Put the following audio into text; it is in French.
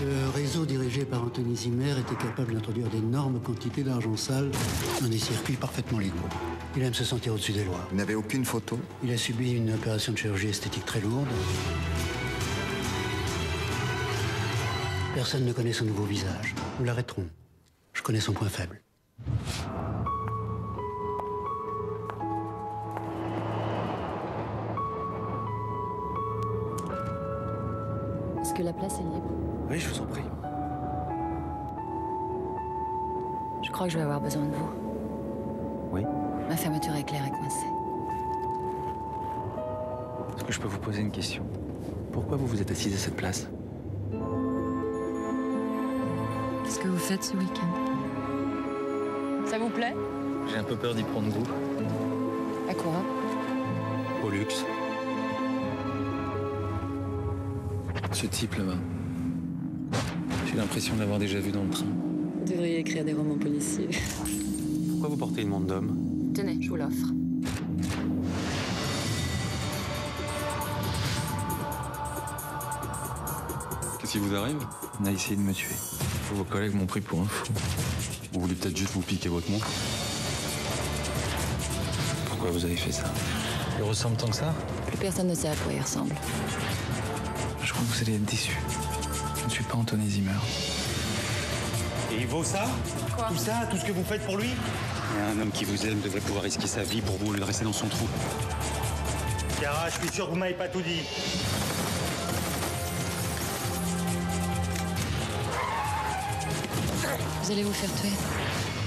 Le réseau dirigé par Anthony Zimmer était capable d'introduire d'énormes quantités d'argent sale dans des circuits parfaitement légaux. Il aime se sentir au-dessus des lois. Vous n'avez aucune photo Il a subi une opération de chirurgie esthétique très lourde. Personne ne connaît son nouveau visage. Nous l'arrêterons. Je connais son point faible. Est-ce que la place est libre Oui, je vous en prie. Je crois que je vais avoir besoin de vous. Oui. Ma fermeture éclair est coincée. Est-ce que je peux vous poser une question? Pourquoi vous vous êtes assise à cette place? Qu'est-ce que vous faites ce week-end? Ça vous plaît? J'ai un peu peur d'y prendre goût. À quoi? Au luxe. Ce type là-bas. J'ai l'impression de l'avoir déjà vu dans le train. Vous devriez écrire des romans policiers. Pourquoi vous portez une montre d'homme Tenez, je vous l'offre. Qu'est-ce qui vous arrive On a essayé de me tuer. Vos collègues m'ont pris pour un fou. Vous voulez peut-être juste vous piquer votre montre Pourquoi vous avez fait ça? Il ressemble tant que ça? Plus personne ne sait à quoi il ressemble. Je crois que vous allez être déçus. Je ne suis pas Anthony Zimmer. Et il vaut ça Tout ça, tout ce que vous faites pour lui Un homme qui vous aime devrait pouvoir risquer sa vie pour vous le dresser dans son trou. Cara, je suis sûr que vous m'avez pas tout dit. Vous allez vous faire tuer.